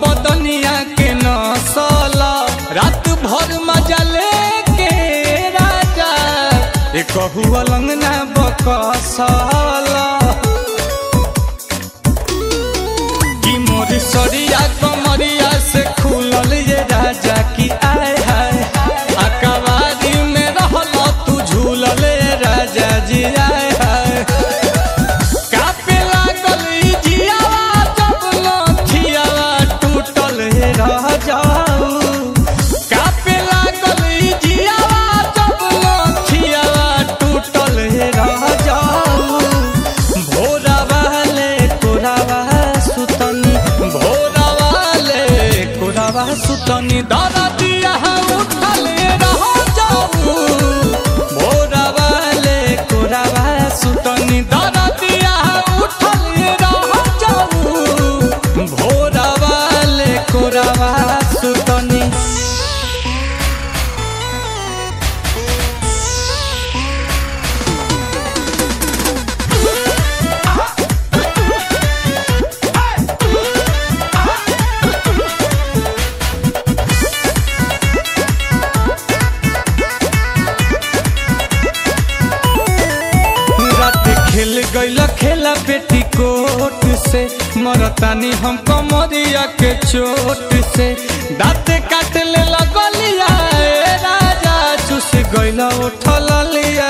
बदनिया के नौसला। रात भर मज़ा लेके राजा। ये अलंगना बकसला। कि मोरी सरिया कम तनी दादा दिया है से मरतानी हम कमरिया के चोट से। दाँत काट ले लगलिया राजा चुस गैला उठलिया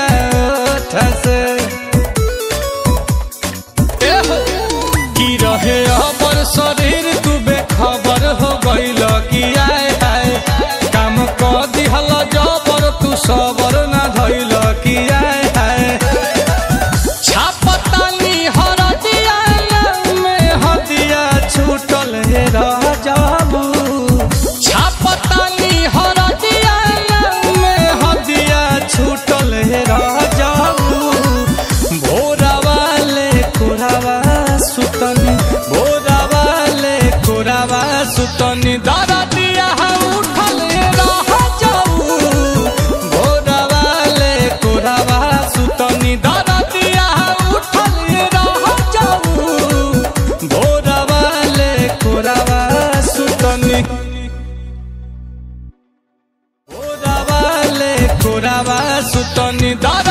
सुतनी दस